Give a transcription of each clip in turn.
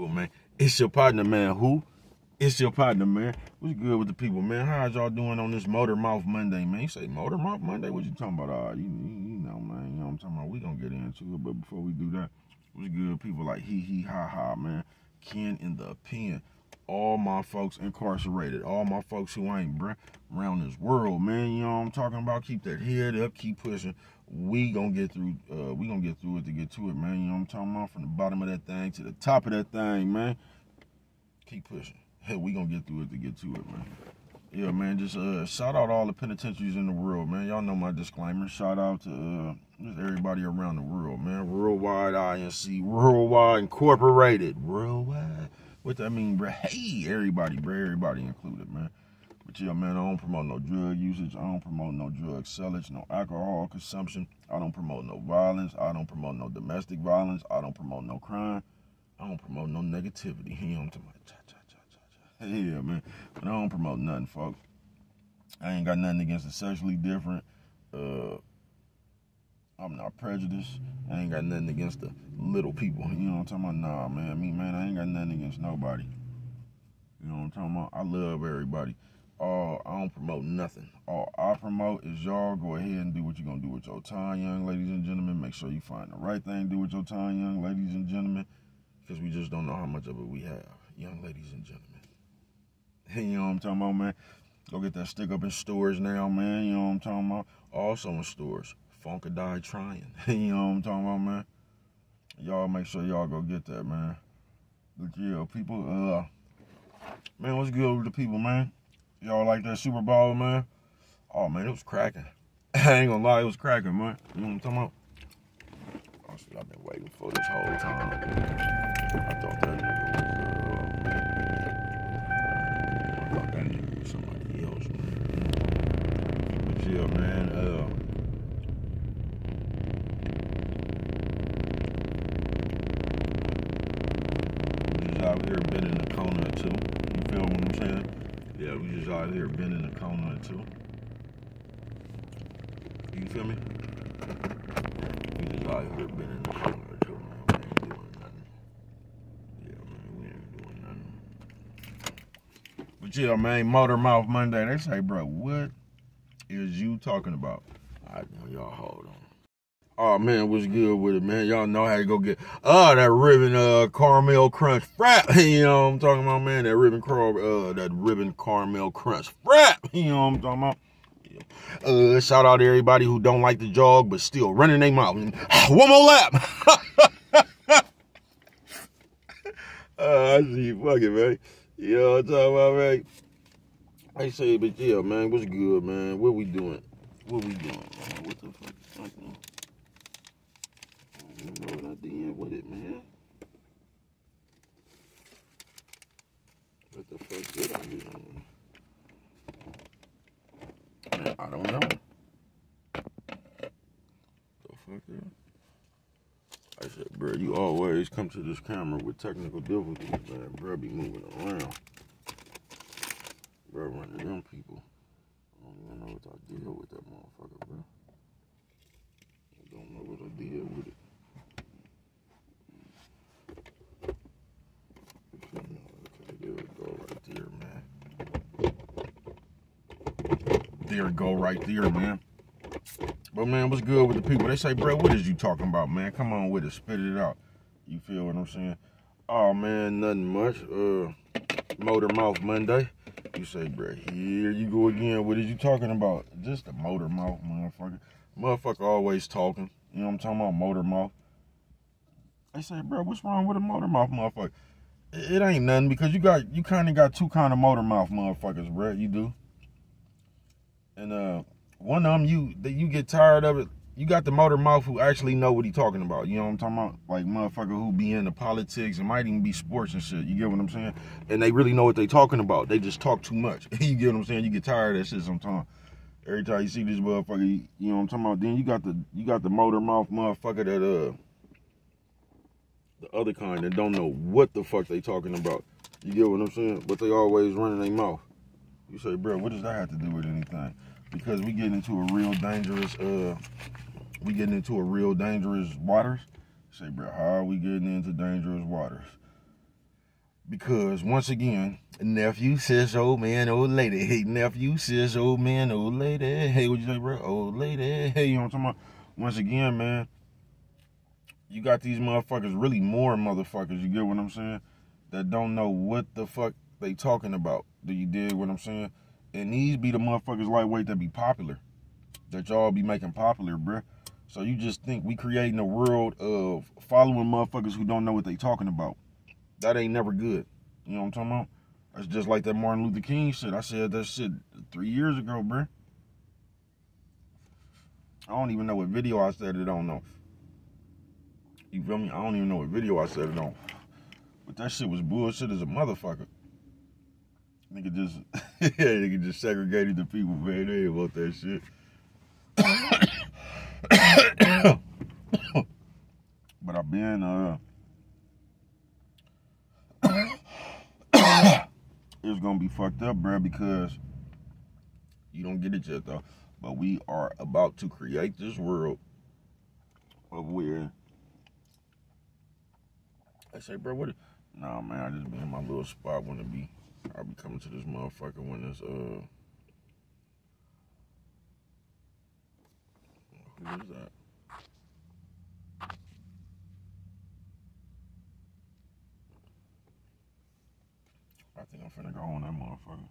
people, man. It's your partner, man. Who? It's your partner, man. What's good with the people, man? How's y'all doing on this Motor Mouth Monday, man? You say Motor Mouth Monday? What you talking about? Uh, you, you know, man. You know what I'm talking about? We gonna get into it, but before we do that, what's good? People like hee hee ha ha, man. Ken in the pen. All my folks incarcerated. All my folks who ain't around this world, man. You know what I'm talking about? Keep that head up. Keep pushing. We gonna get through. Uh, we gonna get through it to get to it, man. You know what I'm talking about? From the bottom of that thing to the top of that thing, man. Keep pushing. Hell, we gonna get through it to get to it, man. Yeah, man. Just uh, shout out all the penitentiaries in the world, man. Y'all know my disclaimer. Shout out to uh, just everybody around the world, man. Worldwide INC, Worldwide Incorporated, Worldwide. What that mean, bro? Hey, everybody, bro. Everybody included, man. But yeah, man, I don't promote no drug usage. I don't promote no drug sellage, no alcohol consumption. I don't promote no violence. I don't promote no domestic violence. I don't promote no crime. I don't promote no negativity. You know what I'm talking. Yeah, man. But I don't promote nothing, folks. I ain't got nothing against the sexually different. Uh, I'm not prejudiced. I ain't got nothing against the little people. You know what I'm talking about? Nah, man. Me, man, I ain't got nothing against nobody. You know what I'm talking about? I love everybody. Uh, I don't promote nothing. All I promote is y'all go ahead and do what you're gonna do with your time, young ladies and gentlemen. Make sure you find the right thing to do with your time, young ladies and gentlemen, because we just don't know how much of it we have, young ladies and gentlemen. you know what I'm talking about, man? Go get that stick up in stores now, man. You know what I'm talking about? Also in stores. Funkadie trying. you know what I'm talking about, man? Y'all make sure y'all go get that, man. But yeah, people, uh, man, what's good with the people, man? Y'all like that Super Bowl, man? Oh man, it was cracking. I ain't gonna lie, it was cracking, man. You know what I'm talking about? Oh shit, I've been waiting for this whole time. I thought that nigga was, uh, I thought that nigga was somebody else, man. But yeah, man, uh, we just out here bending a corner or two. You feel what I'm saying? Yeah, we just out here bending a corner or two. You feel me? We just out here bending a corner or man. We ain't doing nothing. Yeah, man, we ain't doing nothing. But yeah, man, Motor Mouth Monday. They say, bro, what is you talking about? All right, now y'all hold on. Oh man, what's good with it, man? Y'all know how to go get uh that ribbon uh caramel crunch frap. You know what I'm talking about, man? That ribbon uh that ribbon caramel crunch frap. You know what I'm talking about? Uh shout out to everybody who don't like the jog but still running their mouth. One more lap. uh, I see you fucking man. You know what I'm talking about, man? I say, but yeah, man, what's good, man? What we doing? What we doing? Man? What the fuck? I don't know what I did with it, man. What the fuck did I do? Man, I don't know. The fuck yeah? I said, bro, you always come to this camera with technical difficulties, man. Bro, be moving around. Bro, running them people. I don't even know what I did with that motherfucker, bro. I don't know what I did with it. Okay, there we go right there, man. There go right there, man. But man, what's good with the people? They say, bro, what is you talking about, man? Come on with it, spit it out. You feel what I'm saying? Oh man, nothing much. Uh, Motor Mouth Monday. You say, bro, here you go again. What is you talking about? Just the motor mouth, motherfucker. Motherfucker always talking. You know what I'm talking about? Motor mouth. They say, bro, what's wrong with a motor mouth, motherfucker? It ain't nothing because you got you kind of got two kind of motor mouth motherfuckers, bro. You do. And uh, one of them you that you get tired of it. You got the motor mouth who actually know what he talking about. You know what I'm talking about? Like motherfucker who be into politics and might even be sports and shit. You get what I'm saying? And they really know what they talking about. They just talk too much. you get what I'm saying? You get tired of that shit sometimes. Every time you see this motherfucker, you know what I'm talking about. Then you got the you got the motor mouth motherfucker that uh the other kind that don't know what the fuck they talking about. You get what I'm saying? But they always running their mouth. You say, bro, what does that have to do with anything? Because we getting into a real dangerous, uh, we getting into a real dangerous waters. You say, bro, how are we getting into dangerous waters? Because once again, nephew says old man, old lady. Hey, nephew says old man, old lady. Hey, what you say, bro? Old lady. Hey, you know what I'm talking about? Once again, man, you got these motherfuckers, really more motherfuckers, you get what I'm saying? That don't know what the fuck they talking about. Do you dig what I'm saying? And these be the motherfuckers lightweight that be popular. That y'all be making popular, bruh. So you just think we creating a world of following motherfuckers who don't know what they talking about. That ain't never good. You know what I'm talking about? That's just like that Martin Luther King shit. I said that shit three years ago, bruh. I don't even know what video I said it on though. You feel me? I don't even know what video I said it on. But that shit was bullshit as a motherfucker. Nigga just, yeah, nigga just segregated the people, man. They ain't want that shit. but I've been, uh, it's gonna be fucked up, bro, because you don't get it yet, though. But we are about to create this world of where I say, bro, what? Nah, man, I just be in my little spot when it be. I'll be coming to this motherfucker when it's uh. Who is that? I think I'm finna go on that motherfucker.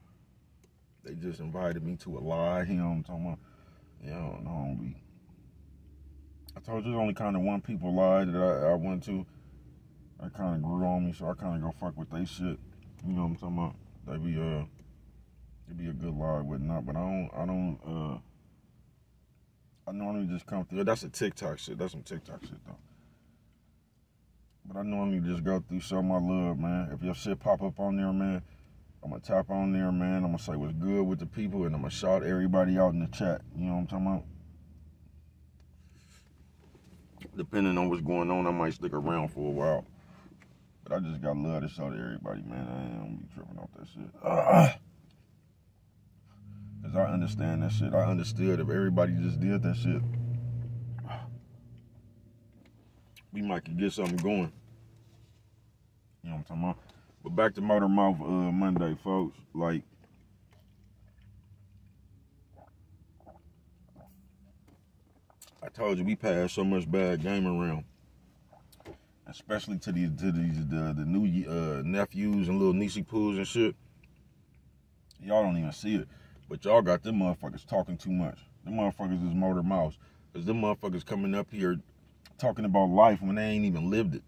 They just invited me to a live. You know what I'm talking about? I don't. Be. I told you there's only kind of one people live that I, I went to. That kind of grew on me, so I kind of go fuck with they shit. You know what I'm talking about? They be uh, it'd be a good live with not, but I don't, I don't uh. I normally just come through. That's a TikTok shit. That's some TikTok shit though. But I normally just go through show my love, man. If your shit pop up on there, man, I'm gonna tap on there, man. I'm gonna say what's good with the people, and I'm gonna shout everybody out in the chat. You know what I'm talking about? Depending on what's going on, I might stick around for a while. But I just got love to show to everybody, man. I gonna be tripping off that shit. Uh, Cause I understand that shit. I understood if everybody just did that shit, we might could get something going. You know what I'm talking about? But back to Motor Mouth uh, Monday, folks. Like, I told you, we passed so much bad game around, especially to these to these the, the new uh, nephews and little niecey poos and shit. Y'all don't even see it, but y'all got them motherfuckers talking too much. Them motherfuckers is motor mouths, cause them motherfuckers coming up here talking about life when they ain't even lived it.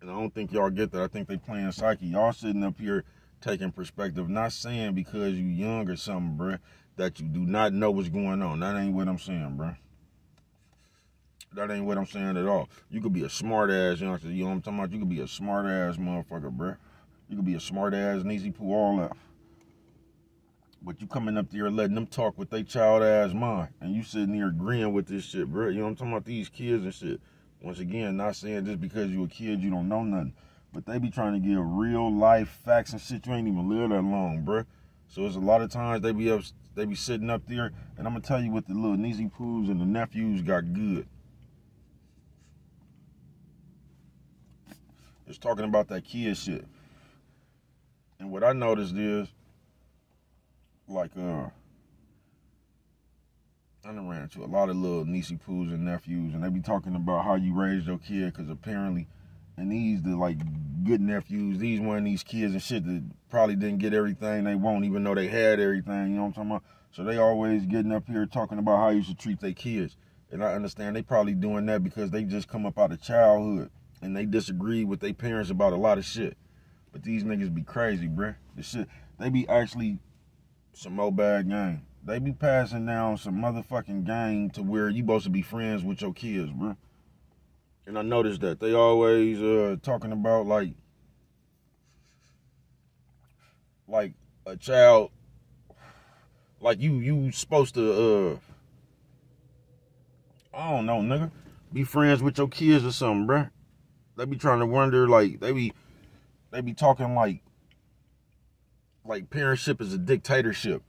And I don't think y'all get that. I think they playing psyche. Y'all sitting up here taking perspective, not saying because you young or something, bruh, that you do not know what's going on. That ain't what I'm saying, bruh. That ain't what I'm saying at all. You could be a smart ass youngster. You know what I'm talking about? You could be a smart ass motherfucker, bruh. You could be a smart ass easy pull all that. But you coming up there letting them talk with their child ass mind. And you sitting there agreeing with this shit, bro. You know what I'm talking about? These kids and shit. Once again, not saying just because you a kid you don't know nothing. But they be trying to give real life facts and shit you ain't even live that long, bro. So it's a lot of times they be up, they be sitting up there, and I'm gonna tell you what the little niecey poos and the nephews got good. It's talking about that kid shit. And what I noticed is, like, uh, I done ran into a lot of little niecey poos and nephews, and they be talking about how you raised your kid, because apparently, and these the like good nephews, these one of these kids and shit that probably didn't get everything they want, even though they had everything. You know what I'm talking about? So they always getting up here talking about how you should treat their kids, and I understand they probably doing that because they just come up out of childhood and they disagree with their parents about a lot of shit. But these niggas be crazy, bruh. The shit they be actually some old bad game. They be passing down some motherfucking game to where you supposed to be friends with your kids, bruh. And I noticed that they always uh talking about like like a child like you you supposed to uh I don't know, nigga. Be friends with your kids or something, bruh. They be trying to wonder like they be they be talking like like parentship is a dictatorship.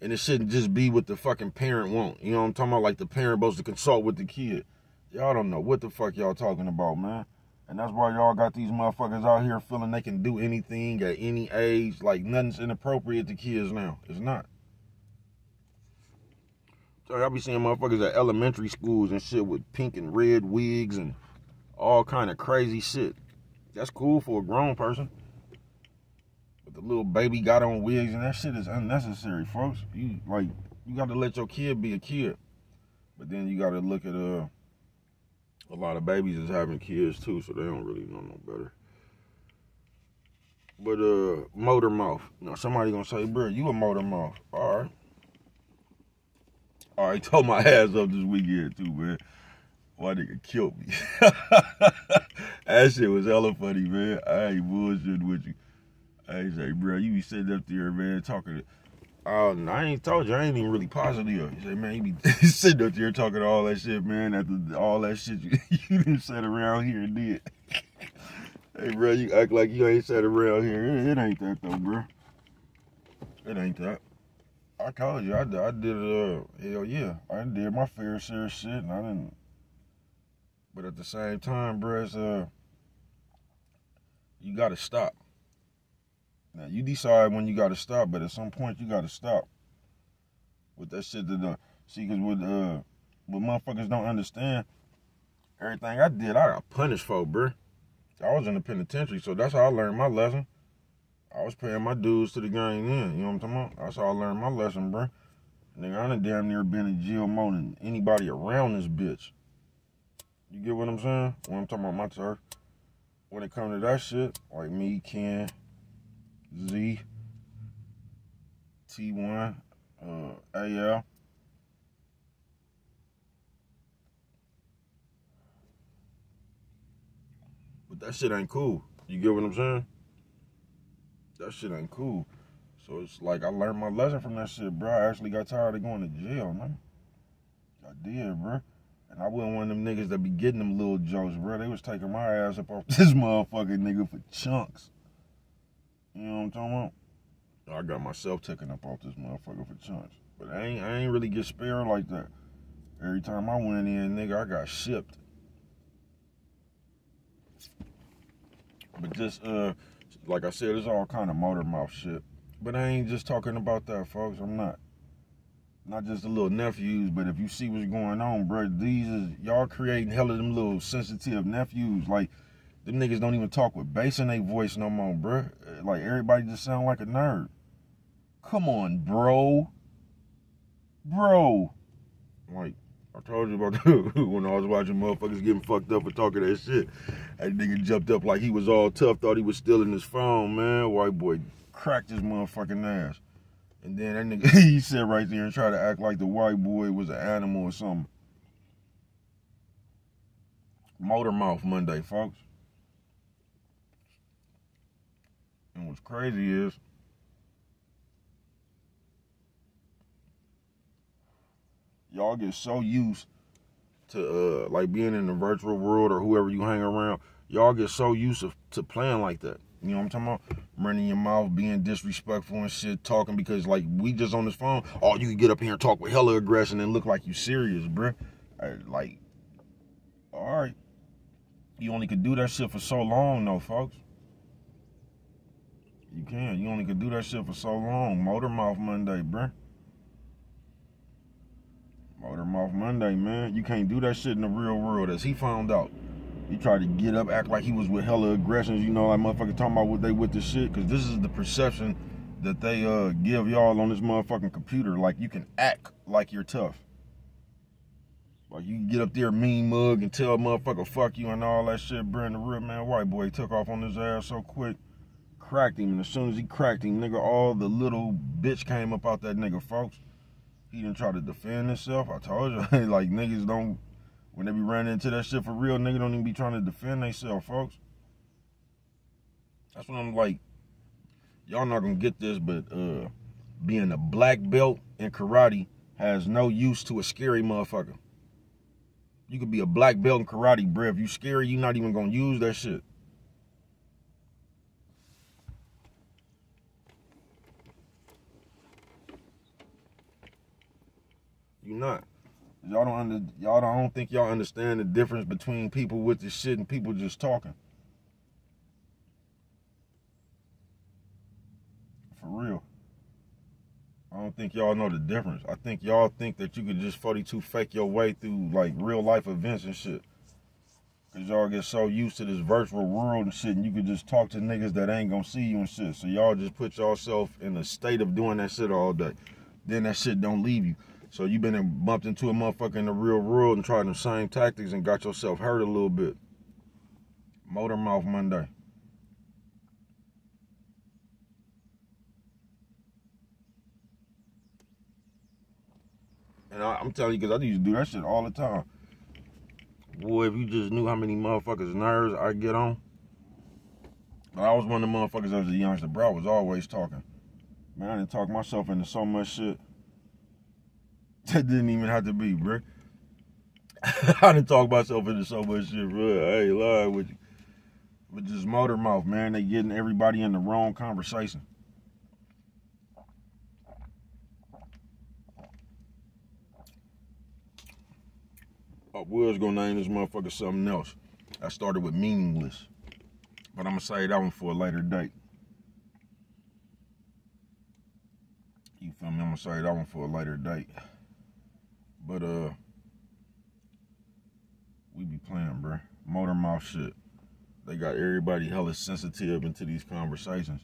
And it shouldn't just be what the fucking parent want. You know what I'm talking about? Like the parent supposed to consult with the kid. Y'all don't know what the fuck y'all talking about, man. And that's why y'all got these motherfuckers out here feeling they can do anything at any age. Like nothing's inappropriate to kids now. It's not. So y'all be seeing motherfuckers at elementary schools and shit with pink and red wigs and all kind of crazy shit. That's cool for a grown person. But the little baby got on wigs and that shit is unnecessary, folks. You like you got to let your kid be a kid. But then you got to look at uh a lot of babies is having kids too, so they don't really know no better. But uh, motor mouth. Now somebody gonna say, bro, you a motor mouth. All right. All right, told my ass up this weekend too, man. Why nigga killed me. that shit was hella funny, man. I ain't bullshitting with you. I say, bro, you be sitting up there, man, talking. No, I ain't told you. I ain't even really positive. You say, man, you be sitting up there talking all that shit, man. After all that shit you, you sat around here and did. hey, bro, you act like you ain't sat around here. It, it, ain't that, though, bro. It ain't that. I told you, I, I did, uh, hell yeah. I did my fair share of shit, and I didn't. But at the same time, it's, uh, you gotta stop. Now you decide when you gotta stop, but at some point you gotta stop with that shit that uh see cause with uh what motherfuckers don't understand, everything I did I got punished for, bro. I was in the penitentiary, so that's how I learned my lesson. I was paying my dues to the gang then, you know what I'm talking about? That's how I learned my lesson, bro. Nigga, I done damn near been in jail more than anybody around this bitch. You get what I'm saying? When I'm talking about my turf. When it comes to that shit, like me, Ken, Z, T1, uh, AL. But that shit ain't cool. You get what I'm saying? That shit ain't cool. So it's like I learned my lesson from that shit, bro. I actually got tired of going to jail, man. I did, bro. And I wasn't one of them niggas that be getting them little jokes, bro. They was taking my ass up off this motherfucking nigga for chunks. You know what I'm talking about? I got myself taken up off this motherfucker for chunks. But I ain't I ain't really get spared like that. Every time I went in, nigga, I got shipped. But just uh like I said, it's all kind of motor mouth shit. But I ain't just talking about that, folks. I'm not. Not just the little nephews, but if you see what's going on, bro, these is y'all creating hell of them little sensitive nephews. Like them niggas don't even talk with bass in their voice no more, bro. Like everybody just sound like a nerd. Come on, bro. Bro. Like, I told you about when I was watching motherfuckers getting fucked up for talking that shit. That nigga jumped up like he was all tough, thought he was stealing his phone, man. White boy cracked his motherfucking ass. And then that nigga, he sat right there and tried to act like the white boy was an animal or something. Motor mouth Monday, folks. And what's crazy is y'all get so used to uh like being in the virtual world or whoever you hang around, y'all get so used to, to playing like that. You know what I'm talking about? Running your mouth, being disrespectful and shit, talking because like we just on this phone. Oh, you can get up here and talk with hella aggression and look like you serious, bruh. Uh, like, all right. You only could do that shit for so long, though, folks. You can. You only can do that shit for so long. Motor Mouth Monday, bruh. Motor Mouth Monday, man. You can't do that shit in the real world, as he found out. He tried to get up, act like he was with hella aggressions, you know, like motherfucker talking about what they with the shit, because this is the perception that they uh give y'all on this motherfucking computer. Like you can act like you're tough. Like you can get up there mean mug and tell motherfucker fuck you and all that shit. bring the real man, white boy took off on his ass so quick cracked him, and as soon as he cracked him, nigga, all the little bitch came up out that nigga, folks. He didn't try to defend himself. I told you, like niggas don't, when they be running into that shit for real, nigga don't even be trying to defend themselves, folks. That's what I'm like. Y'all not gonna get this, but uh, being a black belt in karate has no use to a scary motherfucker. You could be a black belt in karate, bro. If you scary, you not even gonna use that shit. You not. Y'all don't under, y'all don't, I don't think y'all understand the difference between people with the shit and people just talking. For real. I don't think y'all know the difference. I think y'all think that you could just 42 fake your way through like real life events and shit. Cause y'all get so used to this virtual world and shit, and you could just talk to niggas that ain't gonna see you and shit. So y'all just put yourself in a state of doing that shit all day. Then that shit don't leave you. So you've been bumped into a motherfucker in the real world and tried the same tactics and got yourself hurt a little bit. Motor Mouth Monday. And I, am telling you, because I used to do that shit all the time. Boy, if you just knew how many motherfuckers' nerves I get on. But I was one of the motherfuckers as a youngster, bro. I was always talking. Man, I didn't talk myself into so much shit. That didn't even have to be, bro. I didn't talk myself into so much shit, bro. I ain't lying with you. But just motor mouth, man. They getting everybody in the wrong conversation. I was gonna name this motherfucker something else. I started with meaningless. But I'm gonna say that one for a later date. You feel me? I'm gonna say that one for a later date. But uh we be playing, bro. Motor mouth shit. They got everybody hella sensitive into these conversations.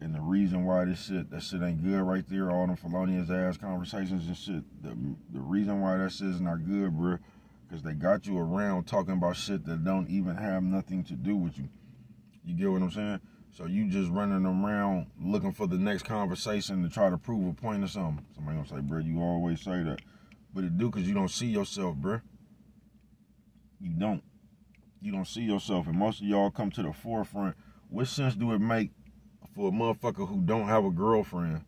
And the reason why this shit, that shit ain't good right there, all them felonious ass conversations and shit. The, the reason why that shit's not good, bro, because they got you around talking about shit that don't even have nothing to do with you. You get what I'm saying? So you just running around looking for the next conversation to try to prove a point or something. Somebody gonna say, bro, you always say that. But it do because you don't see yourself, bro. You don't. You don't see yourself. And most of y'all come to the forefront. What sense do it make for a motherfucker who don't have a girlfriend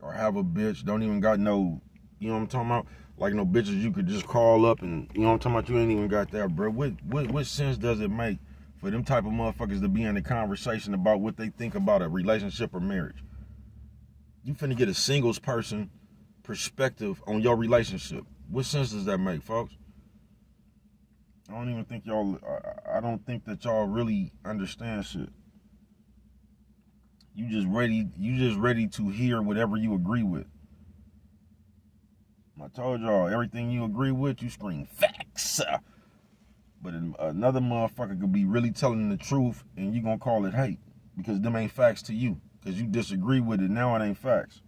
or have a bitch, don't even got no, you know what I'm talking about? Like no bitches you could just call up and, you know what I'm talking about? You ain't even got that, bro. What, what, what sense does it make for them type of motherfuckers to be in a conversation about what they think about a relationship or marriage? You finna get a singles person perspective on your relationship. What sense does that make, folks? I don't even think y'all. I don't think that y'all really understand shit. You just ready. You just ready to hear whatever you agree with. I told y'all everything you agree with, you scream facts. But another motherfucker could be really telling the truth, and you gonna call it hate because them ain't facts to you because you disagree with it. Now it ain't facts.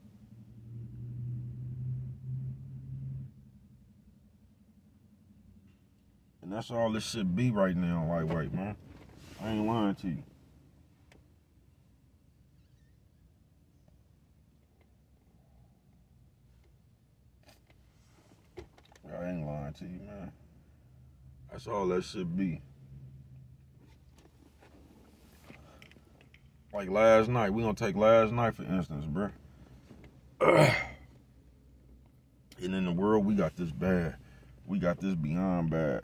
And that's all this should be right now, lightweight, man. I ain't lying to you. I ain't lying to you, man. That's all that should be. Like last night, we gonna take last night for instance, bro. and in the world, we got this bad. We got this beyond bad.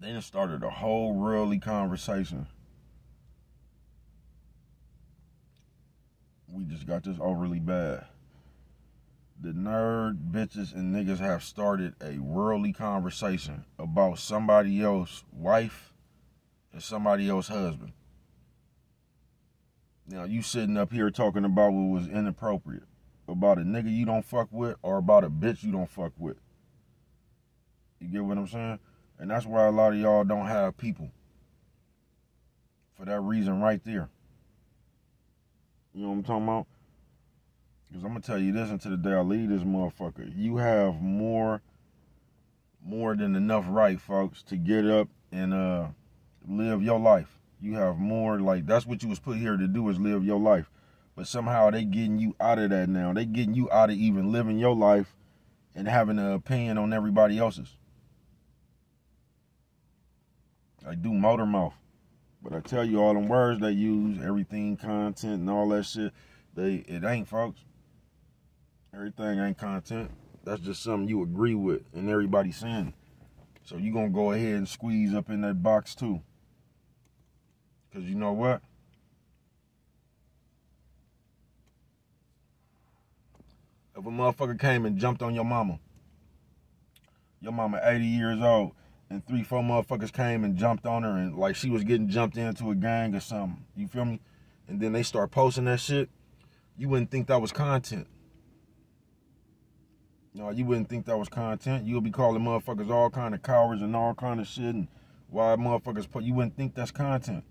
They just started a whole worldly conversation. We just got this overly bad. The nerd bitches and niggas have started a worldly conversation about somebody else's wife and somebody else's husband. Now you sitting up here talking about what was inappropriate. About a nigga you don't fuck with or about a bitch you don't fuck with. You get what I'm saying? And that's why a lot of y'all don't have people. For that reason right there. You know what I'm talking about? Because I'm going to tell you this until the day I leave this motherfucker. You have more more than enough right, folks, to get up and uh live your life. You have more like that's what you was put here to do is live your life. But somehow they getting you out of that now. They getting you out of even living your life and having an opinion on everybody else's. I do motor mouth. But I tell you all them words they use, everything, content, and all that shit, they it ain't, folks. Everything ain't content. That's just something you agree with, and everybody saying. So you gonna go ahead and squeeze up in that box too. Cause you know what? If a motherfucker came and jumped on your mama, Your mama 80 years old and three, four motherfuckers came and jumped on her and like she was getting jumped into a gang or something. You feel me? And then they start posting that shit. You wouldn't think that was content. No, you wouldn't think that was content. You'll be calling motherfuckers all kind of cowards and all kind of shit and why motherfuckers put you wouldn't think that's content.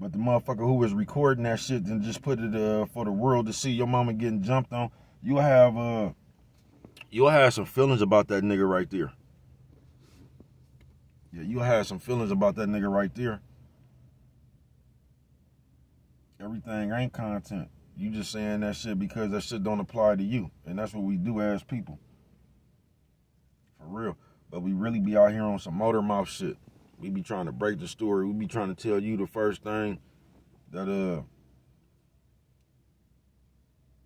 But the motherfucker who was recording that shit and just put it uh, for the world to see your mama getting jumped on, you'll have uh you'll have some feelings about that nigga right there. Yeah, you'll have some feelings about that nigga right there. Everything ain't content. You just saying that shit because that shit don't apply to you. And that's what we do as people. For real. But we really be out here on some motor mouth shit. We be trying to break the story. We be trying to tell you the first thing that uh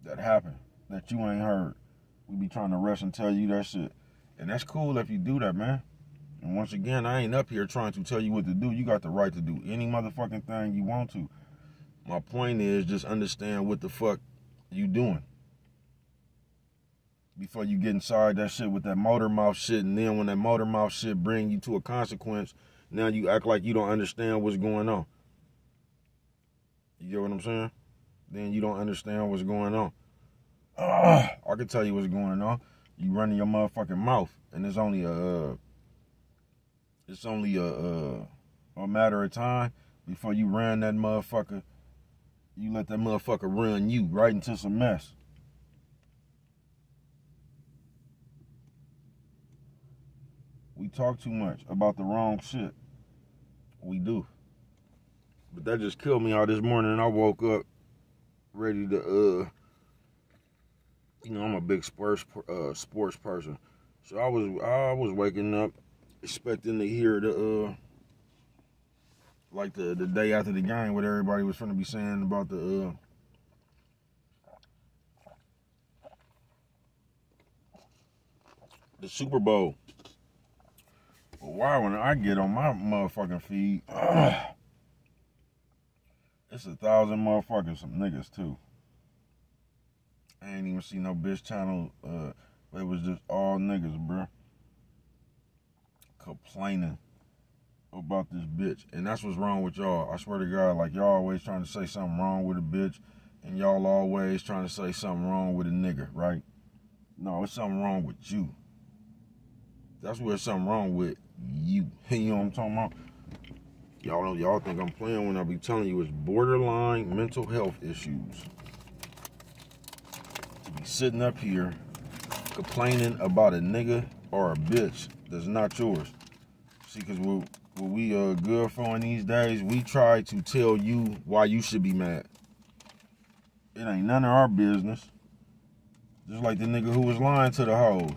that happened that you ain't heard. We be trying to rush and tell you that shit. And that's cool if you do that, man. And once again, I ain't up here trying to tell you what to do. You got the right to do any motherfucking thing you want to. My point is just understand what the fuck you doing. Before you get inside that shit with that motor mouth shit, and then when that motor mouth shit bring you to a consequence, now you act like you don't understand what's going on. You get what I'm saying? Then you don't understand what's going on. I can tell you what's going on. You running your motherfucking mouth, and it's only a uh, it's only a, a, a matter of time before you run that motherfucker. You let that motherfucker run you right into some mess. We talk too much about the wrong shit. We do. But that just killed me all this morning. I woke up ready to, uh, you know, I'm a big sports uh, sports person, so I was I was waking up expecting to hear the uh like the the day after the game what everybody was to be saying about the uh the Super Bowl. But why when I get on my motherfucking feed, it's a thousand motherfuckers, some niggas too. I ain't even see no bitch channel. Uh, it was just all niggas, bruh complaining about this bitch. And that's what's wrong with y'all. I swear to God, like y'all always trying to say something wrong with a bitch, and y'all always trying to say something wrong with a nigga, right? No, it's something wrong with you. That's where something wrong with you. you know what I'm talking about? Y'all y'all think I'm playing when I be telling you it's borderline mental health issues. To be sitting up here complaining about a nigga or a bitch that's not yours. See, because what, we are good for in these days, we try to tell you why you should be mad. It ain't none of our business. Just like the nigga who was lying to the hoes.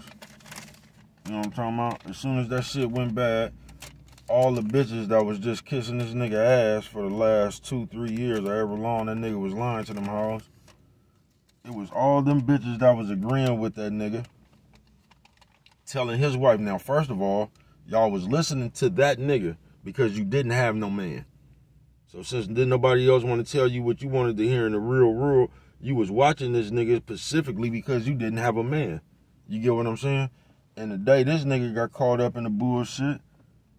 You know what I'm talking about? As soon as that shit went bad, all the bitches that was just kissing this nigga ass for the last two, three years or ever long that nigga was lying to them hoes. It was all them bitches that was agreeing with that nigga telling his wife, now, first of all, y'all was listening to that nigga because you didn't have no man. So since didn't nobody else want to tell you what you wanted to hear in the real world, you was watching this nigga specifically because you didn't have a man. You get what I'm saying? And the day this nigga got caught up in the bullshit,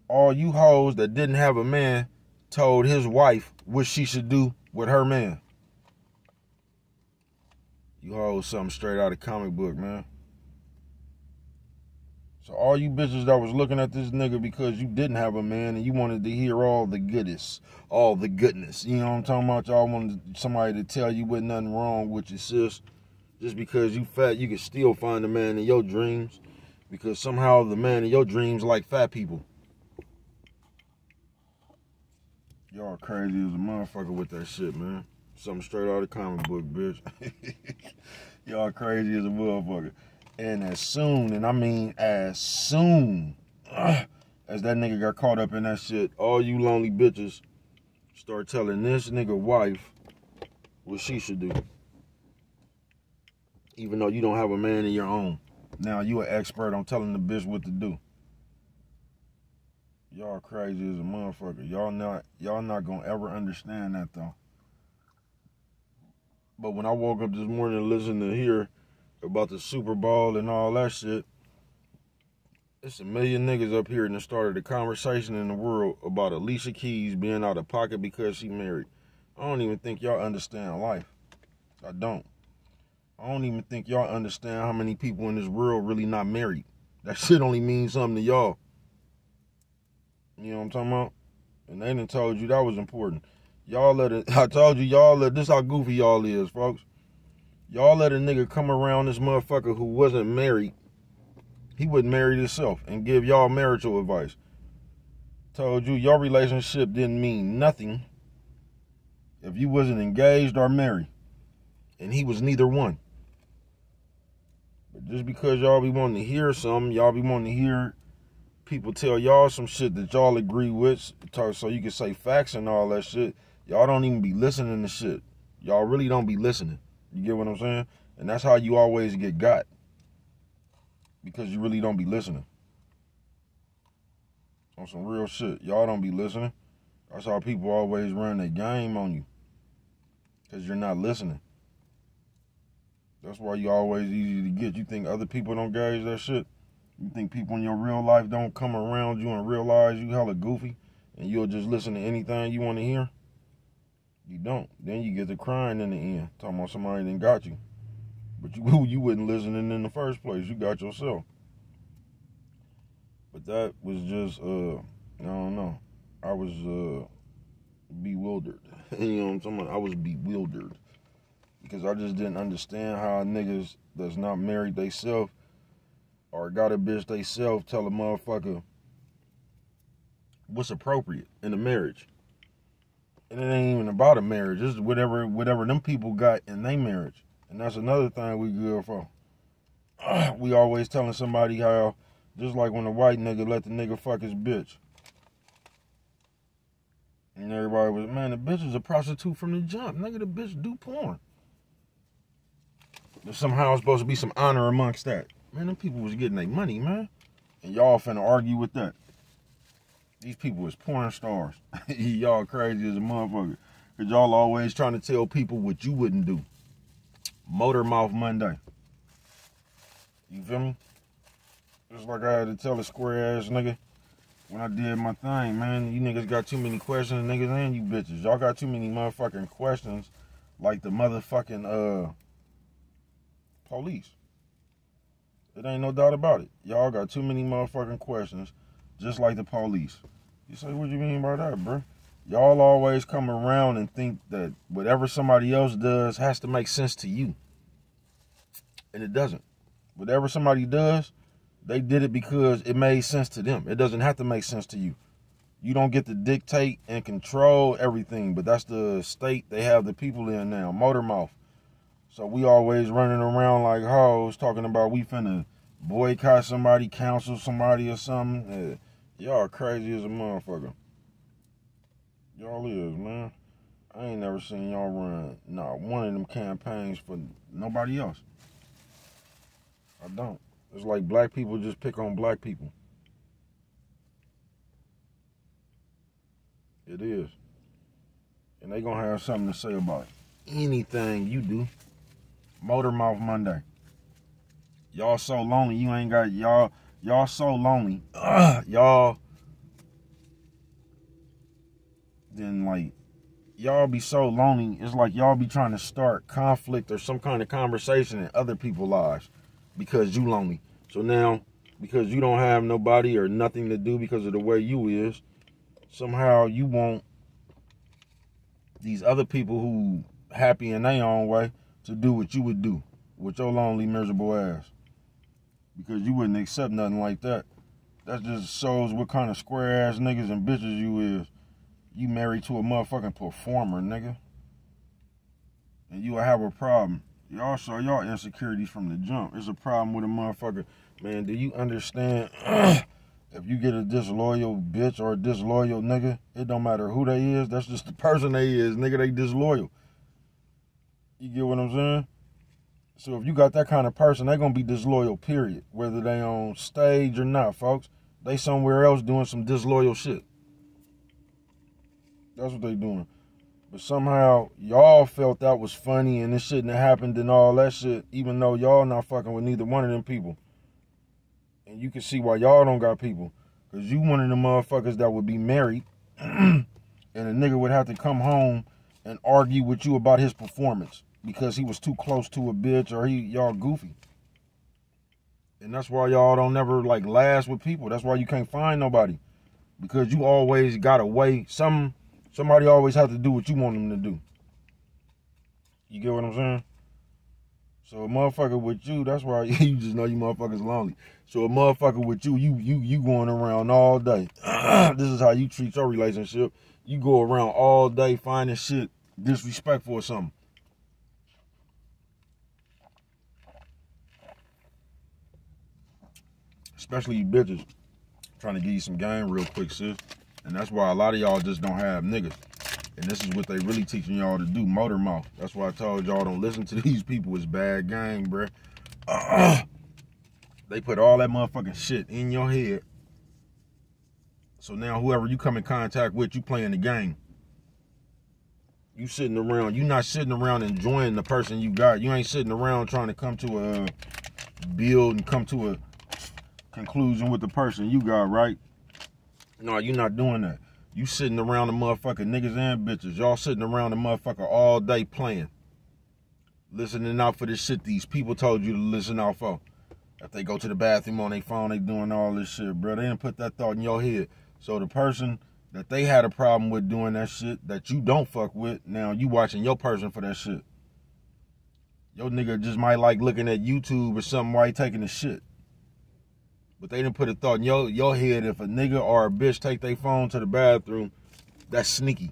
all you hoes that didn't have a man told his wife what she should do with her man. You hoes something straight out of comic book, man. So all you bitches that was looking at this nigga because you didn't have a man and you wanted to hear all the goodness, all the goodness. You know what I'm talking about? Y'all wanted somebody to tell you what nothing wrong with your sis. Just because you fat, you can still find a man in your dreams. Because somehow the man in your dreams like fat people. Y'all crazy as a motherfucker with that shit, man. Something straight out of the comic book, bitch. Y'all crazy as a motherfucker. And as soon, and I mean as soon uh, as that nigga got caught up in that shit, all you lonely bitches start telling this nigga wife what she should do. Even though you don't have a man in your own. Now you an expert on telling the bitch what to do. Y'all crazy as a motherfucker. Y'all not y'all not gonna ever understand that though. But when I woke up this morning and listened to hear about the Super Bowl and all that shit, It's a million niggas up here and started a conversation in the world about Alicia Keys being out of pocket because she married. I don't even think y'all understand life. I don't. I don't even think y'all understand how many people in this world really not married. That shit only means something to y'all. You know what I'm talking about? And they done told you that was important. Y'all let it, I told you, y'all let, this how goofy y'all is, folks. Y'all let a nigga come around this motherfucker who wasn't married he wouldn't marry himself and give y'all marital advice. Told you your relationship didn't mean nothing if you wasn't engaged or married. And he was neither one. But just because y'all be wanting to hear something, y'all be wanting to hear people tell y'all some shit that y'all agree with, so you can say facts and all that shit. Y'all don't even be listening to shit. Y'all really don't be listening. You get what I'm saying? And that's how you always get got because you really don't be listening. On some real shit. Y'all don't be listening. That's how people always run their game on you. Because you're not listening. That's why you always easy to get. You think other people don't gauge that shit? You think people in your real life don't come around you and realize you hella goofy and you'll just listen to anything you want to hear? You don't. Then you get the crying in the end, talking about somebody that got you. But you you wasn't listening in the first place. You got yourself. But that was just uh I don't know. I was uh bewildered. you know what I'm talking about? I was bewildered. Because I just didn't understand how niggas that's not married they self or got a bitch they self tell a motherfucker what's appropriate in a marriage. And it ain't even about a marriage. It's whatever whatever them people got in their marriage. And that's another thing we good for. we always telling somebody how, just like when a white nigga let the nigga fuck his bitch. And everybody was, man, the bitch is a prostitute from the jump. Nigga, the bitch do porn. There's somehow supposed to be some honor amongst that. Man, them people was getting their money, man. And y'all finna argue with that. These people is porn stars. y'all crazy as a motherfucker. Cause y'all always trying to tell people what you wouldn't do. Motor Mouth Monday. You feel me? Just like I had to tell a square ass nigga when I did my thing, man. You niggas got too many questions, niggas and you bitches. Y'all got too many motherfucking questions like the motherfucking uh police. It ain't no doubt about it. Y'all got too many motherfucking questions, just like the police. You say, what do you mean by that, bro? y'all always come around and think that whatever somebody else does has to make sense to you. And it doesn't. Whatever somebody does, they did it because it made sense to them. It doesn't have to make sense to you. You don't get to dictate and control everything, but that's the state they have the people in now, motor mouth. So we always running around like hoes talking about we finna boycott somebody, counsel somebody or something. Uh, y'all crazy as a motherfucker. Y'all is, man. I ain't never seen y'all run not one of them campaigns for nobody else. I don't. It's like black people just pick on black people. It is. And they gonna have something to say about it. anything you do. Motor Mouth Monday. Y'all so lonely, you ain't got y'all y'all so lonely. y'all then like y'all be so lonely. It's like y'all be trying to start conflict or some kind of conversation in other people's lives because you lonely. So now, because you don't have nobody or nothing to do because of the way you is, somehow you want these other people who happy in their own way to do what you would do with your lonely, miserable ass. Because you wouldn't accept nothing like that. That just shows what kind of square ass niggas and bitches you is. You married to a motherfucking performer, nigga. And you'll have a problem. Y'all saw y'all insecurities from the jump. It's a problem with a motherfucker. Man, do you understand? if you get a disloyal bitch or a disloyal nigga, it don't matter who they is. That's just the person they is. Nigga, they disloyal. You get what I'm saying? So if you got that kind of person, they're gonna be disloyal, period. Whether they on stage or not, folks. They somewhere else doing some disloyal shit. That's what they doing. But somehow y'all felt that was funny and it shouldn't have happened and all that shit, even though y'all not fucking with neither one of them people. And you can see why y'all don't got people. Cause you one of the motherfuckers that would be married and a nigga would have to come home and argue with you about his performance because he was too close to a bitch or he y'all goofy. And that's why y'all don't never like last with people. That's why you can't find nobody. Because you always got a way. Some somebody always have to do what you want them to do. You get what I'm saying? So a motherfucker with you, that's why you just know you motherfuckers lonely. So a motherfucker with you, you you you going around all day. this is how you treat your relationship. You go around all day finding shit disrespectful or something. Especially you bitches. trying to give you some game real quick, sis. And that's why a lot of y'all just don't have niggas. And this is what they really teaching y'all to do, motor mouth. That's why I told y'all don't listen to these people. It's bad game, bruh. Uh, they put all that motherfucking shit in your head. So now whoever you come in contact with, you playing the game. You sitting around, you not sitting around enjoying the person you got. You ain't sitting around trying to come to a build and come to a conclusion with the person you got, right? No, you're not doing that. You sitting around the motherfucking niggas and bitches. Y'all sitting around the motherfucker all day playing. Listening out for this shit these people told you to listen out for. If they go to the bathroom on their phone, they doing all this shit, bro. They didn't put that thought in your head. So the person that they had a problem with doing that shit that you don't fuck with, now you watching your person for that shit. Your nigga just might like looking at YouTube or something while he taking the shit. But they didn't put a thought in your, your head if a nigga or a bitch take their phone to the bathroom, that's sneaky.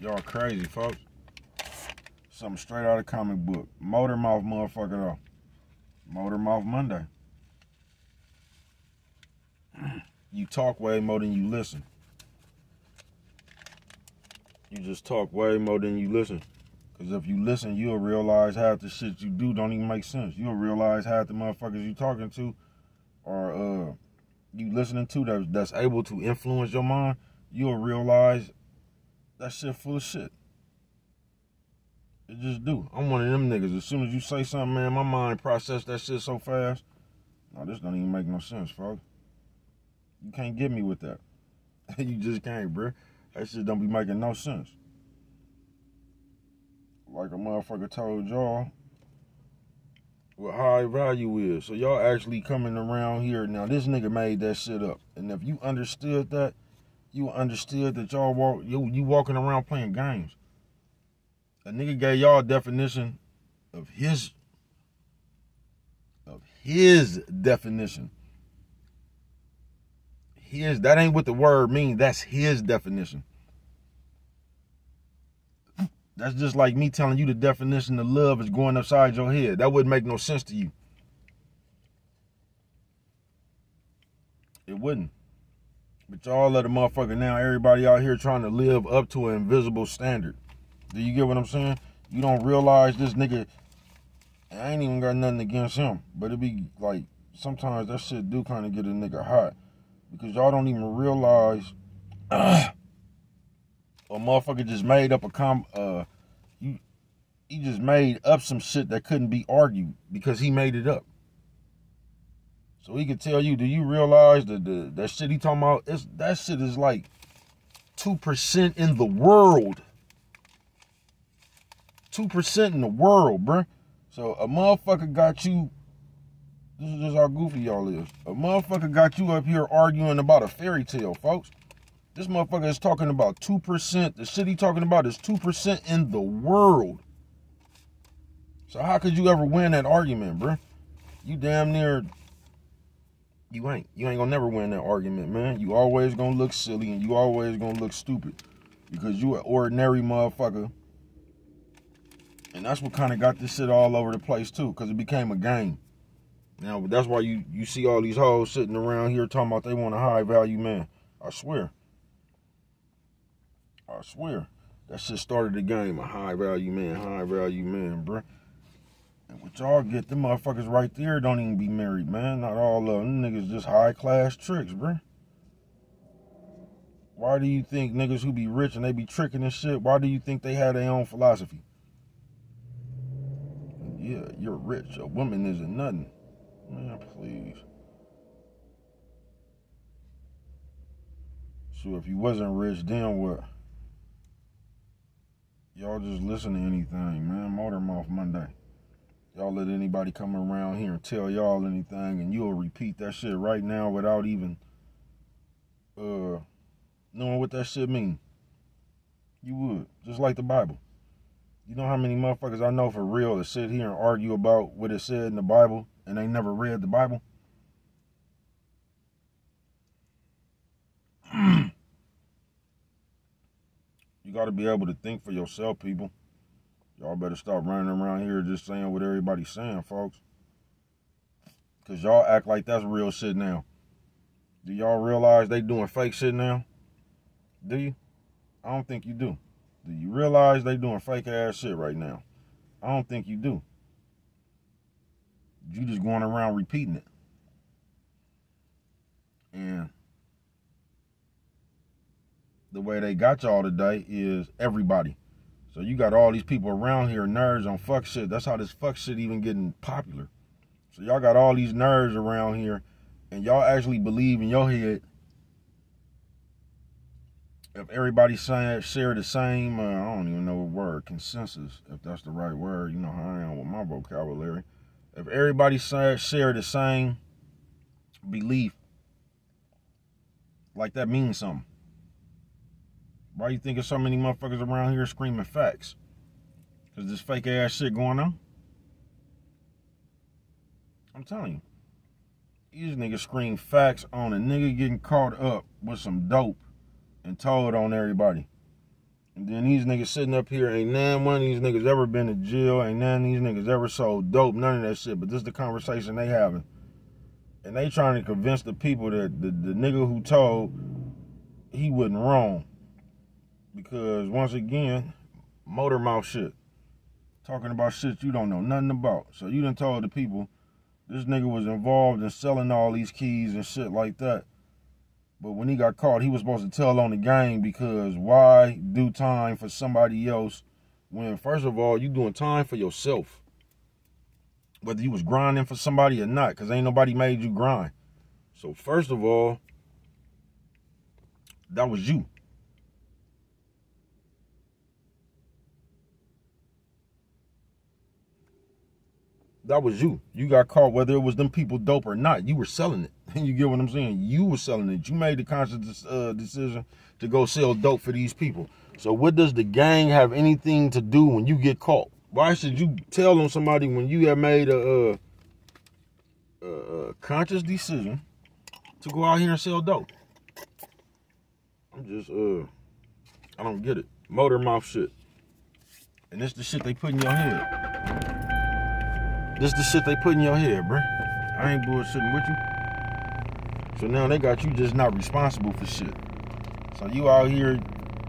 Y'all crazy, folks. Something straight out of comic book. Motor mouth motherfucker though. Motor mouth Monday. You talk way more than you listen. You just talk way more than you listen. Cause if you listen, you'll realize half the shit you do don't even make sense. You'll realize half the motherfuckers you talking to or uh you listening to that that's able to influence your mind, you'll realize that shit full of shit. It just do. I'm one of them niggas. As soon as you say something, man, my mind process that shit so fast. No, this don't even make no sense, folks. You can't get me with that. you just can't, bro. That shit don't be making no sense like a motherfucker told y'all, what high value is. So y'all actually coming around here. Now this nigga made that shit up. And if you understood that, you understood that y'all walk you you walking around playing games. A nigga gave y'all definition of his of his definition. His that ain't what the word means. That's his definition. That's just like me telling you the definition of love is going upside your head. That wouldn't make no sense to you. It wouldn't. But y'all let a motherfucker now, everybody out here trying to live up to an invisible standard. Do you get what I'm saying? You don't realize this nigga, I ain't even got nothing against him. But it be like, sometimes that shit do kind of get a nigga hot. Because y'all don't even realize uh, a motherfucker just made up a com uh you he just made up some shit that couldn't be argued because he made it up. So he could tell you, do you realize that the that shit he talking about is that shit is like two percent in the world. Two percent in the world, bruh. So a motherfucker got you. This is just how goofy y'all is. A motherfucker got you up here arguing about a fairy tale, folks. This motherfucker is talking about 2%. The shit he talking about is 2% in the world. So how could you ever win that argument, bro? You damn near you ain't. You ain't gonna never win that argument, man. You always gonna look silly and you always gonna look stupid. Because you an ordinary motherfucker. And that's what kind of got this shit all over the place too, because it became a game. Now that's why you you see all these hoes sitting around here talking about they want a high value man. I swear. I swear. That shit started the game. A high value man, high value man, bruh. And what y'all get, them motherfuckers right there don't even be married, man. Not all of them. Niggas just high class tricks, bruh. Why do you think niggas who be rich and they be tricking and shit, why do you think they have their own philosophy? Yeah, you're rich. A woman isn't nothing. Man, please. So if you wasn't rich, then what? Y'all just listen to anything, man. Motor Mouth Monday. Y'all let anybody come around here and tell y'all anything, and you'll repeat that shit right now without even uh knowing what that shit mean. You would, just like the Bible. You know how many motherfuckers I know for real that sit here and argue about what it said in the Bible and they never read the Bible? you got to be able to think for yourself, people. Y'all better stop running around here just saying what everybody's saying, folks. Because y'all act like that's real shit now. Do y'all realize they doing fake shit now? Do you? I don't think you do. Do you realize they doing fake ass shit right now? I don't think you do. You just going around repeating it. And the way they got y'all today is everybody. So you got all these people around here, nerds on fuck shit. That's how this fuck shit even getting popular. So y'all got all these nerds around here, and y'all actually believe in your head if everybody saying share the same, uh, I don't even know what word, consensus, if that's the right word. You know how I am with my vocabulary. If everybody say, share the same belief, like that means something. Why you think there's so many motherfuckers around here screaming facts? Cause this fake ass shit going on. I'm telling you, these niggas scream facts on a nigga getting caught up with some dope and told on everybody. And then these niggas sitting up here, ain't none one of these niggas ever been to jail, ain't none of these niggas ever sold dope, none of that shit. But this is the conversation they having. And they trying to convince the people that the, the nigga who told he wasn't wrong. Because once again, motor mouth shit. Talking about shit you don't know nothing about. So you done told the people this nigga was involved in selling all these keys and shit like that. But when he got caught, he was supposed to tell on the gang because why do time for somebody else when first of all you doing time for yourself. Whether you was grinding for somebody or not, because ain't nobody made you grind. So first of all, that was you. That was you. You got caught whether it was them people dope or not. You were selling it. You get what I'm saying? You were selling it. You made the conscious uh, decision to go sell dope for these people. So what does the gang have anything to do when you get caught? Why should you tell on somebody when you have made a, a, a conscious decision to go out here and sell dope? I'm just uh, I don't get it. Motor mouth shit. And this the shit they put in your head. This the shit they put in your head, bruh. I ain't bullshitting with you. So now they got you just not responsible for shit. So you out here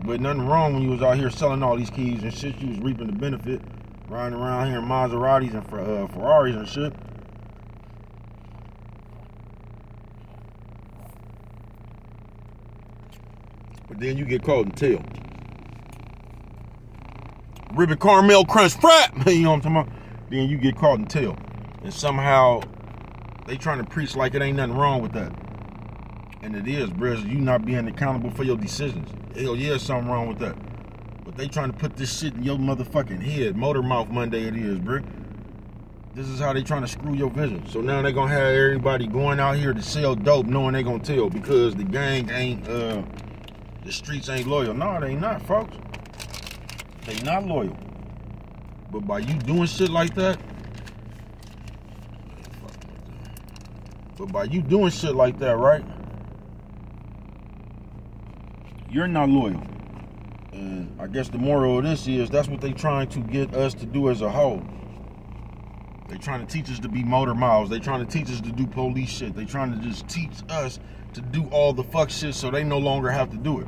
with nothing wrong when you was out here selling all these keys and shit. You was reaping the benefit, riding around here in Maseratis and uh, Ferraris and shit. But then you get caught and tail. Ribbon caramel crunch frat. you know what I'm talking about? Then you get caught in tail. And somehow they trying to preach like it ain't nothing wrong with that. And it is, bro. You not being accountable for your decisions. Hell yeah, something wrong with that. But they trying to put this shit in your motherfucking head. Motor Mouth Monday it is, bro. This is how they trying to screw your vision. So now they gonna have everybody going out here to sell dope knowing they gonna tell because the gang ain't, uh, the streets ain't loyal. No, they not, folks. They not loyal. But by you doing shit like that, but by you doing shit like that, right? You're not loyal. And I guess the moral of this is that's what they trying to get us to do as a whole. They trying to teach us to be motor miles. They trying to teach us to do police shit. They trying to just teach us to do all the fuck shit so they no longer have to do it.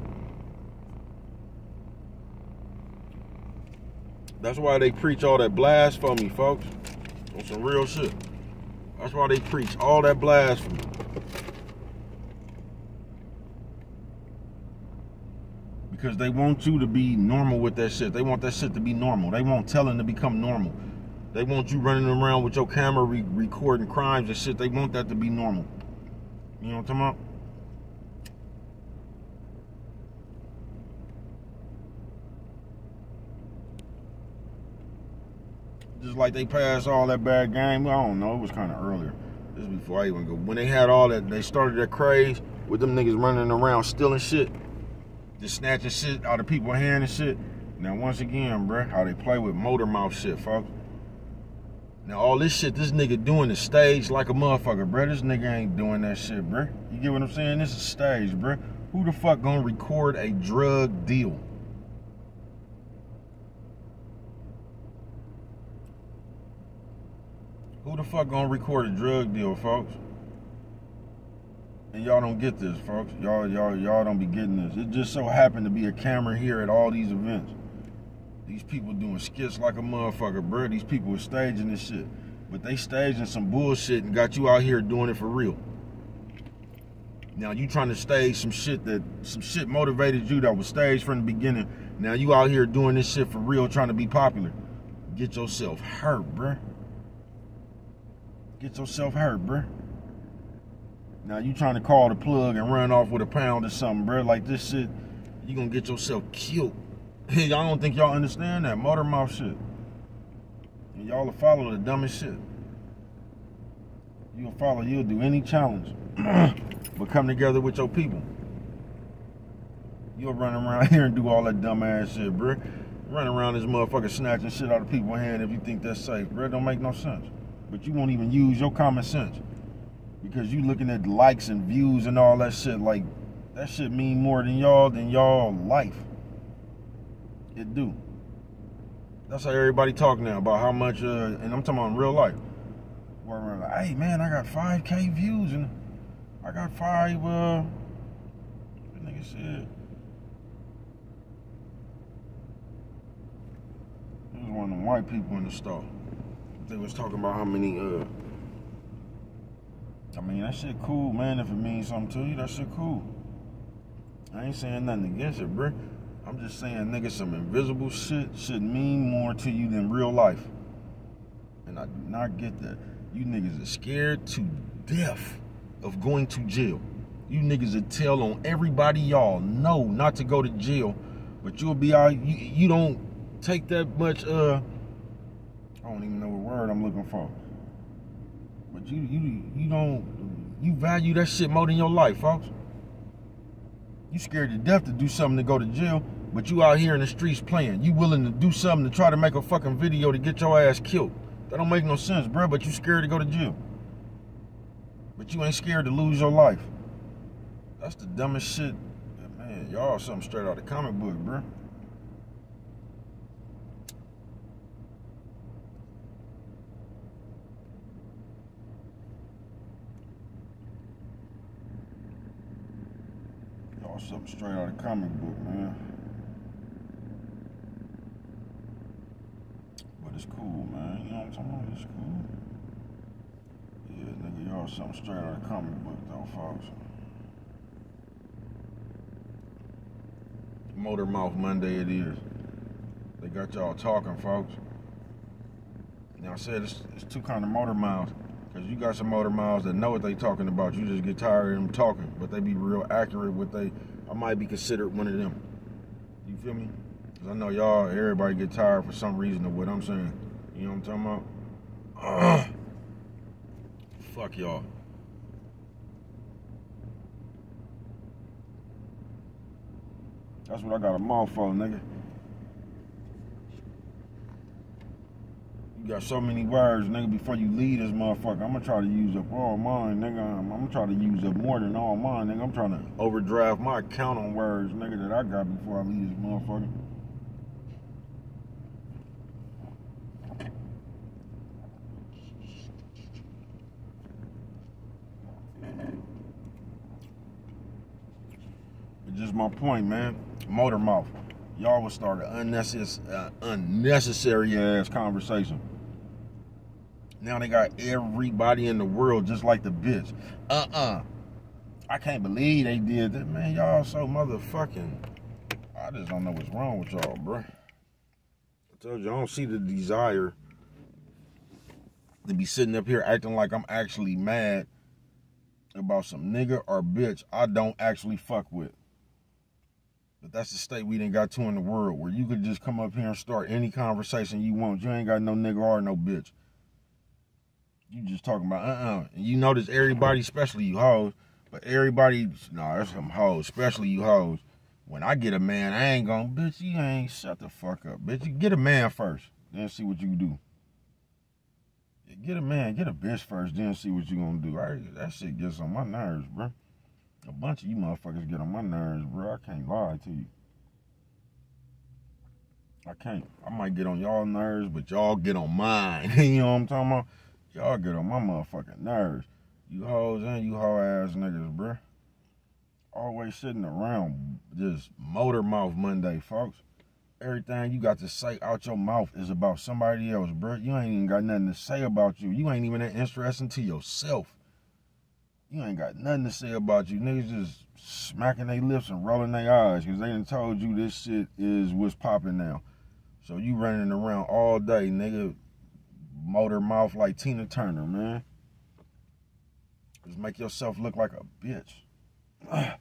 That's why they preach all that blasphemy, folks. On some real shit. That's why they preach all that blasphemy. Because they want you to be normal with that shit. They want that shit to be normal. They want telling to become normal. They want you running around with your camera re- recording crimes and shit. They want that to be normal. You know what I'm talking about? Just like they passed all that bad game. I don't know. It was kind of earlier. This is before I even go. When they had all that, they started that craze with them niggas running around stealing shit, just snatching shit out of people's hand and shit. Now, once again, bruh, how they play with motor mouth shit, folks. Now, all this shit this nigga doing is stage like a motherfucker, bruh. This nigga ain't doing that shit, bruh. You get what I'm saying? This is stage, bruh. Who the fuck gonna record a drug deal? Who the fuck gonna record a drug deal, folks? And y'all don't get this, folks. Y'all, y'all, y'all don't be getting this. It just so happened to be a camera here at all these events. These people doing skits like a motherfucker, bro. These people are staging this shit. But they staging some bullshit and got you out here doing it for real. Now you trying to stage some shit that some shit motivated you that was staged from the beginning. Now you out here doing this shit for real, trying to be popular. Get yourself hurt, bruh. Get yourself hurt, bruh. Now you trying to call the plug and run off with a pound or something, bruh. Like this shit, you gonna get yourself killed. Y'all don't think y'all understand that motor mouth shit. And y'all will follow the dumbest shit. You'll follow, you'll do any challenge. but come together with your people. You'll run around here and do all that dumb ass shit, bruh. Run around this motherfucker snatching shit out of people's hand if you think that's safe, bruh. Don't make no sense. But you won't even use your common sense. Because you looking at likes and views and all that shit like that shit mean more than y'all than y'all life. It do. That's how everybody talk now about how much, uh, and I'm talking about in real life. Where we're like, hey man, I got 5K views and I got five, uh, what nigga said? It was one of them white people in the store. They was talking about how many, uh, I mean, that shit cool, man. If it means something to you, that shit cool. I ain't saying nothing against it, bro. I'm just saying, nigga, some invisible shit should mean more to you than real life. And I do not get that. You niggas are scared to death of going to jail. You niggas will tell on everybody y'all know not to go to jail, but you'll be all You, you don't take that much. Uh, I don't even know what word I'm looking for. But you you you don't you value that shit more than your life, folks. You scared to death to do something to go to jail, but you out here in the streets playing. You willing to do something to try to make a fucking video to get your ass killed. That don't make no sense, bro, but you scared to go to jail. But you ain't scared to lose your life. That's the dumbest shit. Man, y'all something straight out of the comic book, bro. Y'all something straight out of comic book, man. But it's cool, man. You know what I'm talking about? It's cool. Yeah, nigga, y'all something straight out of comic book, though, folks. Motor Mouth Monday it is. They got y'all talking, folks. Now I said it's, it's two kind of motor mouths. Cause you got some motor mouths that know what they talking about. You just get tired of them talking, but they be real accurate with they. I might be considered one of them. You feel me? Cause I know y'all, everybody get tired for some reason of what I'm saying. You know what I'm talking about? Ugh. Fuck y'all. That's what I got a mouth for, nigga. You got so many words, nigga, before you leave this motherfucker. I'm gonna try to use up all mine, nigga. I'm, I'm gonna try to use up more than all mine, nigga. I'm trying to overdraft my account on words, nigga, that I got before I leave this motherfucker. It's just my point, man. Motor mouth. Y'all would start an unnecessary, uh, unnecessary ass conversation. Now they got everybody in the world just like the bitch. Uh-uh. I can't believe they did that. Man, y'all so motherfucking... I just don't know what's wrong with y'all, bro. I told you, I don't see the desire to be sitting up here acting like I'm actually mad about some nigga or bitch I don't actually fuck with. But that's the state we didn't got to in the world where you could just come up here and start any conversation you want. You ain't got no nigga or no bitch. You just talking about uh-uh. And you notice everybody, especially you hoes, but everybody, nah, that's some hoes, especially you hoes. When I get a man, I ain't gonna, bitch, you ain't shut the fuck up. Bitch, you get a man first, then see what you do. Get a man, get a bitch first, then see what you gonna do. I, that shit gets on my nerves, bro. A bunch of you motherfuckers get on my nerves, bro. I can't lie to you. I can't. I might get on y'all nerves, but y'all get on mine. you know what I'm talking about? Y'all get on my motherfucking nerves. You hoes and you hoe ass niggas, bro. Always sitting around just motor mouth Monday, folks everything you got to say out your mouth is about somebody else, bro. You ain't even got nothing to say about you. You ain't even that interesting to yourself. You ain't got nothing to say about you. Niggas just smacking their lips and rolling their eyes because they done told you this shit is what's popping now. So you running around all day, nigga, motor mouth like Tina Turner, man. Just make yourself look like a bitch.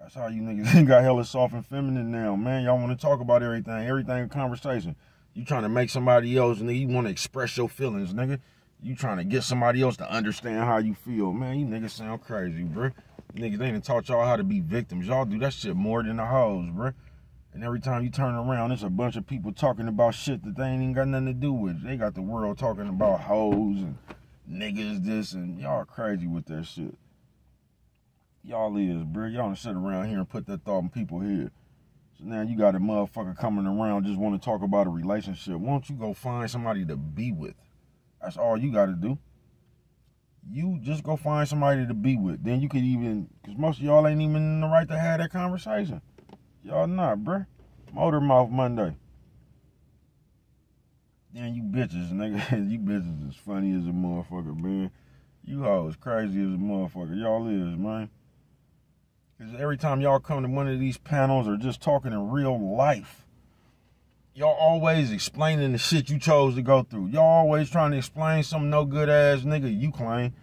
That's how you niggas got hella soft and feminine now, man. Y'all want to talk about everything, everything conversation. You trying to make somebody else, nigga. You want to express your feelings, nigga. You trying to get somebody else to understand how you feel, man. You niggas sound crazy, bro. Niggas, they didn't taught y'all how to be victims. Y'all do that shit more than the hoes, bro. And every time you turn around, there's a bunch of people talking about shit that they ain't even got nothing to do with. They got the world talking about hoes and niggas this and y'all crazy with that shit y'all is, bro. Y'all don't sit around here and put that thought in people's head. So now you got a motherfucker coming around just want to talk about a relationship. Why don't you go find somebody to be with? That's all you got to do. You just go find somebody to be with. Then you could even, because most of y'all ain't even in the right to have that conversation. Y'all not, bruh. Motor mouth Monday. Damn, you bitches, nigga. you bitches is funny as a motherfucker, man. You all hoes crazy as a motherfucker. Y'all is, man. Because every time y'all come to one of these panels or just talking in real life, y'all always explaining the shit you chose to go through. Y'all always trying to explain some no good ass nigga you claim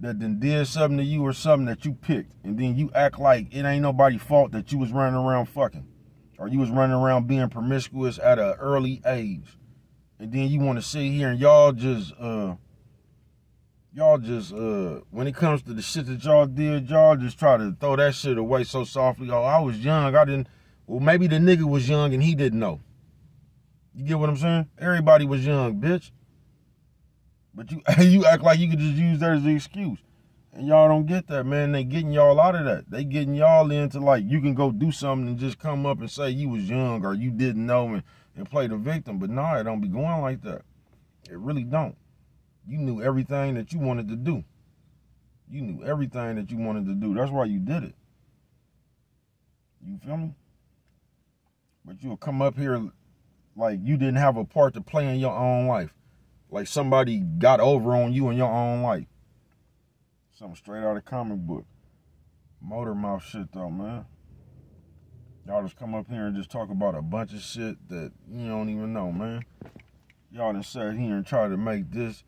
that then did something to you or something that you picked. And then you act like it ain't nobody's fault that you was running around fucking. Or you was running around being promiscuous at an early age. And then you want to sit here and y'all just uh y'all just uh when it comes to the shit that y'all did, y'all just try to throw that shit away so softly. Oh, I was young, I didn't well maybe the nigga was young and he didn't know. You get what I'm saying? Everybody was young, bitch. But you you act like you could just use that as an excuse. And y'all don't get that, man. They getting y'all out of that. They getting y'all into like you can go do something and just come up and say you was young or you didn't know and, and play the victim. But nah, it don't be going like that. It really don't. You knew everything that you wanted to do. You knew everything that you wanted to do. That's why you did it. You feel me? But you'll come up here like you didn't have a part to play in your own life. Like somebody got over on you in your own life. Something straight out of comic book. Motor mouth shit though, man. Y'all just come up here and just talk about a bunch of shit that you don't even know, man. Y'all done sat here and try to make this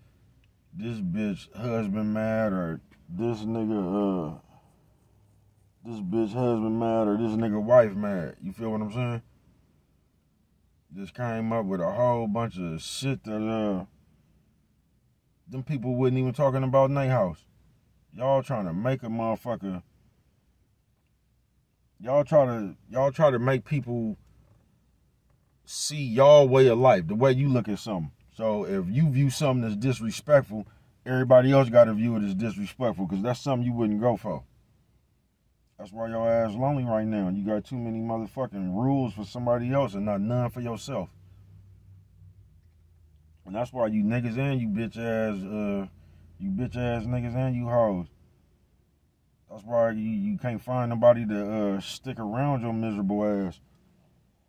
this bitch husband mad or this nigga uh this bitch husband mad or this nigga wife mad. You feel what I'm saying? Just came up with a whole bunch of shit that uh them people wasn't even talking about their house. Y'all trying to make a motherfucker y'all try to y'all try to make people see y'all way of life, the way you look at something. So if you view something as disrespectful, everybody else got to view it as disrespectful because that's something you wouldn't go for. That's why your ass lonely right now. You got too many motherfucking rules for somebody else and not none for yourself. And that's why you niggas and you bitch ass, uh, you bitch ass niggas and you hoes. That's why you, you can't find nobody to uh, stick around your miserable ass.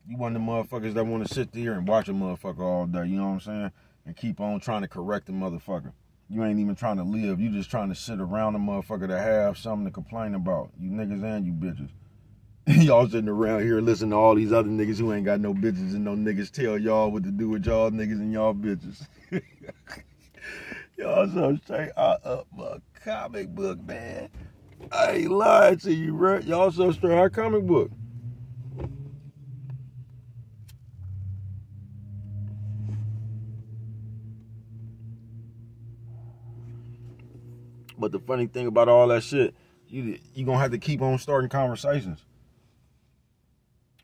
You one of the motherfuckers that want to sit there and watch a motherfucker all day, you know what I'm saying? And keep on trying to correct the motherfucker. You ain't even trying to live. You just trying to sit around a motherfucker to have something to complain about. You niggas and you bitches. y'all sitting around here listening to all these other niggas who ain't got no bitches and no niggas tell y'all what to do with y'all niggas and y'all bitches. Y'all so straight out of my comic book, man. I ain't lying to you, bro. Y'all so straight out comic book. But the funny thing about all that shit, you you gonna have to keep on starting conversations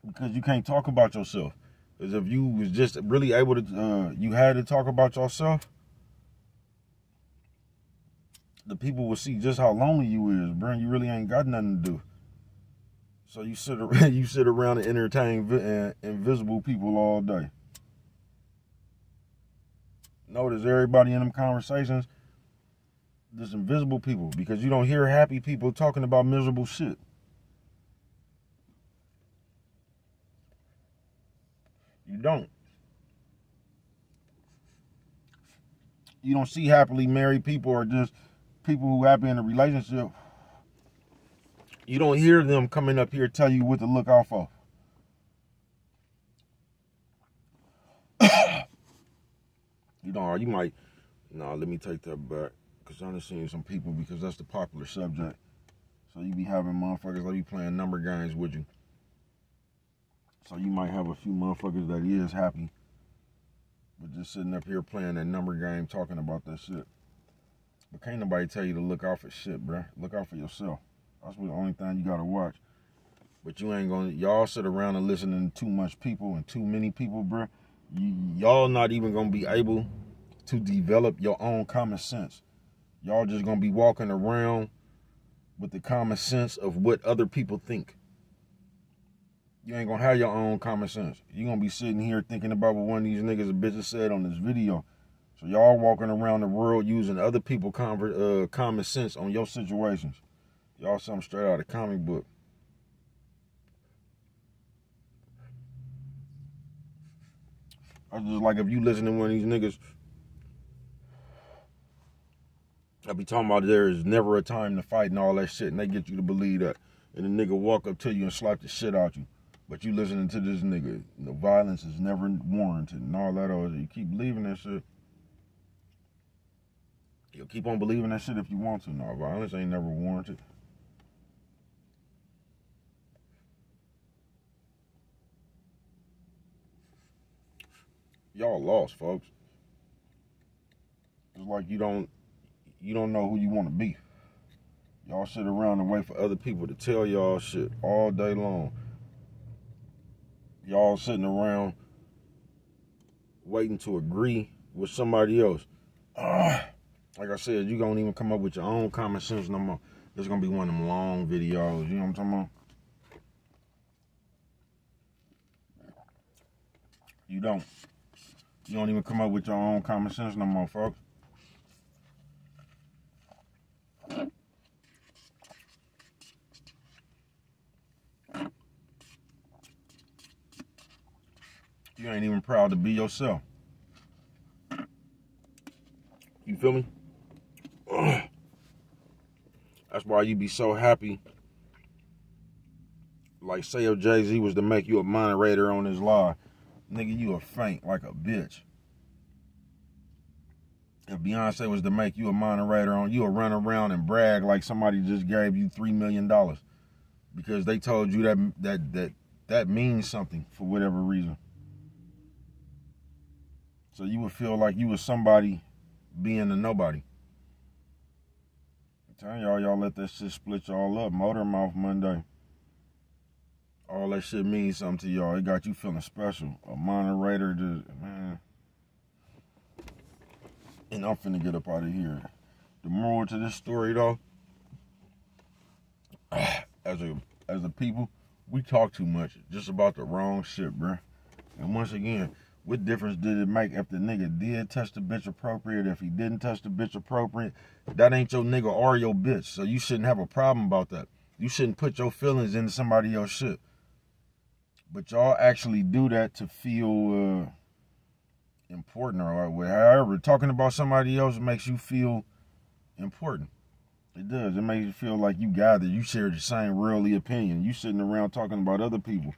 because you can't talk about yourself. Because if you was just really able to, uh, you had to talk about yourself, the people will see just how lonely you is, bro. You really ain't got nothing to do. So you sit around, you sit around and entertain vi- invisible people all day. Notice everybody in them conversations, there's invisible people because you don't hear happy people talking about miserable shit. You don't. You don't see happily married people or just people who happy in a relationship. You don't hear them coming up here tell you what to look out for. you know, you might, no, nah, let me take that back. Because I'm just seeing some people because that's the popular subject. So you be having motherfuckers like you playing number games with you. So you might have a few motherfuckers that is happy, but just sitting up here playing that number game, talking about that shit. But can't nobody tell you to look out for shit, bruh. Look out for yourself. That's the only thing you gotta watch. But you ain't gonna, y'all sit around and listening to too much people and too many people, bruh. y'all not even gonna be able to develop your own common sense. Y'all just gonna be walking around with the common sense of what other people think you ain't gonna have your own common sense. you gonna be sitting here thinking about what one of these niggas bitches said on this video. So y'all walking around the world using other people conver- uh, common sense on your situations. Y'all something straight out of comic book. I just like if you listen to one of these niggas, I be talking about there is never a time to fight and all that shit, and they get you to believe that. And the nigga walk up to you and slap the shit out you. But you listening to this nigga, the violence is never warranted and all that. Or you keep believing that shit. You'll keep on believing that shit if you want to. No, violence ain't never warranted. Y'all lost, folks. It's like you don't you don't know who you want to be. Y'all sit around and wait for other people to tell y'all shit all day long y'all sitting around waiting to agree with somebody else. Uh, like I said, you don't even come up with your own common sense no more. It's gonna be one of them long videos. You know what I'm talking about? You don't. You don't even come up with your own common sense no more, folks. You ain't even proud to be yourself. You feel me? That's why you be so happy. Like say if Jay-Z was to make you a moderator on his live, nigga, you a faint like a bitch. If Beyonce was to make you a moderator on, you'll run around and brag like somebody just gave you three million dollars because they told you that that that that means something for whatever reason. So you would feel like you was somebody being a nobody. I'm telling y'all, y'all let that shit split y'all up. Motor Mouth Monday. All that shit means something to y'all. It got you feeling special. A moderator just, man. And I'm finna get up out of here. The moral to this story, though, as a as a people, we talk too much just about the wrong shit, bruh. And once again, what difference did it make if the nigga did touch the bitch appropriate? If he didn't touch the bitch appropriate, that ain't your nigga or your bitch. So you shouldn't have a problem about that. You shouldn't put your feelings into somebody else's shit. But y'all actually do that to feel uh, important or however. Talking about somebody else makes you feel important. It does. It makes you feel like you gathered. You share the same really opinion. You sitting around talking about other people.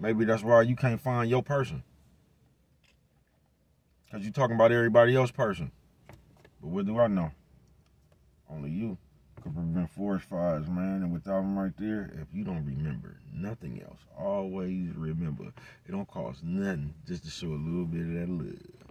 Maybe that's why you can't find your person. Because you're talking about everybody else person. But what do I know? Only you could prevent forest fires, man. And without them right there, if you don't remember nothing else, always remember it don't cost nothing just to show a little bit of that love.